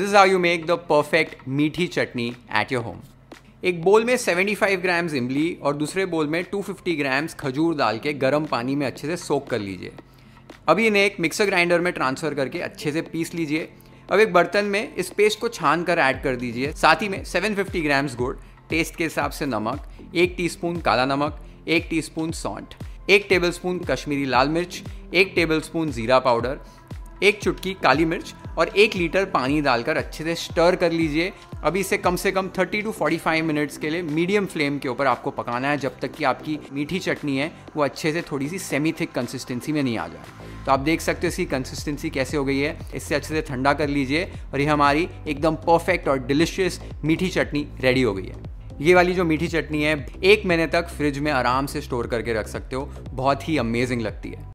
This is how you make the perfect meethi chutney at your home एक बोल में 75 grams इमली और दूसरे बोल में 250 ग्राम्स खजूर डाल के गर्म पानी में अच्छे से सोक कर लीजिए। अभी इन्हें एक मिक्सर ग्राइंडर में ट्रांसफ़र करके अच्छे से पीस लीजिए। अब एक बर्तन में इस पेस्ट को छान कर ऐड कर दीजिए। साथ ही में 750 ग्राम्स गुड़ टेस्ट के हिसाब से नमक, एक टीस्पून काला नमक, एक टीस्पून सौंठ एक टेबलस्पून कश्मीरी लाल मिर्च, एक टेबलस्पून ज़ीरा पाउडर एक चुटकी काली मिर्च और एक लीटर पानी डालकर अच्छे से स्टर कर लीजिए। अभी इसे कम से कम 30 टू 45 मिनट्स के लिए मीडियम फ्लेम के ऊपर आपको पकाना है। जब तक कि आपकी मीठी चटनी है, वो अच्छे से थोड़ी सी सेमी थिक कंसिस्टेंसी में नहीं आ जाए। तो आप देख सकते हो इसकी कंसिस्टेंसी कैसे हो गई है। इससे अच्छे से ठंडा कर लीजिए और ये हमारी एकदम परफेक्ट और डिलिशियस मीठी चटनी रेडी हो गई है। ये वाली जो मीठी चटनी है, एक महीने तक फ्रिज में आराम से स्टोर करके रख सकते हो। बहुत ही अमेजिंग लगती है।